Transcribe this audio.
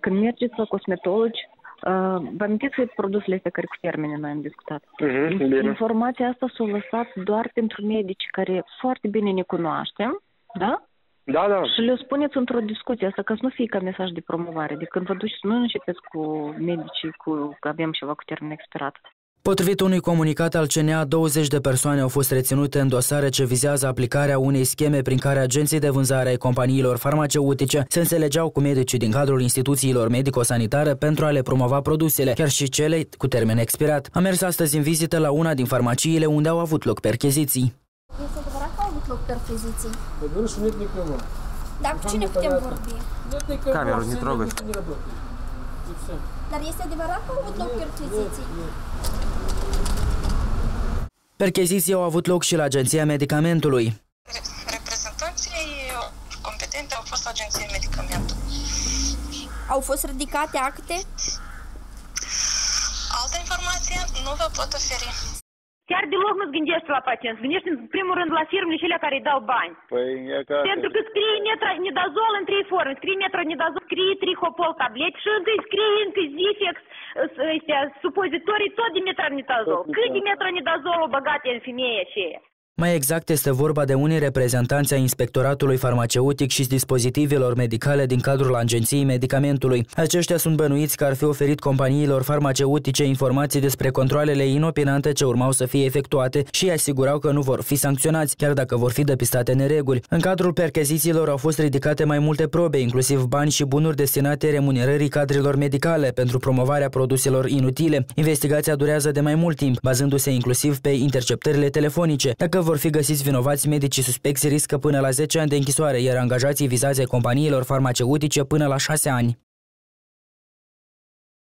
când mergeți la cosmetologi, Uh, vă amintiți că produsele astea care cu termene noi am discutat? Uh-huh, bine. Informația asta s-a lăsat doar pentru medici care foarte bine ne cunoaștem, da? Da, da. Și le spuneți într-o discuție asta, ca să nu fie ca mesaj de promovare. De când vă duceți, nu începeți cu medicii, cu că avem ceva cu termen expirat. Potrivit unui comunicat al CNA, 20 de persoane au fost reținute în dosare ce vizează aplicarea unei scheme prin care agenții de vânzare ai companiilor farmaceutice se înțelegeau cu medicii din cadrul instituțiilor medico-sanitare pentru a le promova produsele, chiar și cele cu termen expirat. Am mers astăzi în vizită la una din farmaciile unde au avut loc percheziții. Este adevărat că au avut loc percheziții? Говорю, что нет никого. Dar cu cine putem vorbi? Нет никого. Камеру не все chirtiță. Dar este adevărat că au avut loc percheziții? Nu, nu. Percheziții au avut loc și la Agenția Medicamentului. Reprezentanții competente au fost Agenția Medicamentului. Au fost ridicate acte? Altă informație nu vă pot oferi. Chiar deloc nu-ți gândești la pacient, gândești în primul rând la firmele cele care îi dau bani. Păi, e ca Pentru că scrie netra недозол и три формы. Три метра Нидозол три скриметро нидозол, скри трихопол таблет, шунды, скриинг, зифекс, э, э, э, суппозиторий, то диметронидазол. Кы диметронидазолу богатая фемея чея. Cât de metronidazol o băgate în femeie aceea? Mai exact este vorba de unii reprezentanți ai Inspectoratului Farmaceutic și dispozitivelor medicale din cadrul Agenției Medicamentului. Aceștia sunt bănuiți că ar fi oferit companiilor farmaceutice informații despre controlele inopinante ce urmau să fie efectuate și îi asigurau că nu vor fi sancționați, chiar dacă vor fi depistate nereguli. În cadrul perchezițiilor au fost ridicate mai multe probe, inclusiv bani și bunuri destinate remunerării cadrelor medicale pentru promovarea produselor inutile. Investigația durează de mai mult timp, bazându-se inclusiv pe interceptările telefonice. Dacă vor fi găsiți vinovați, medicii suspecți riscă până la 10 ani de închisoare, iar angajații vizați ai companiilor farmaceutice până la 6 ani.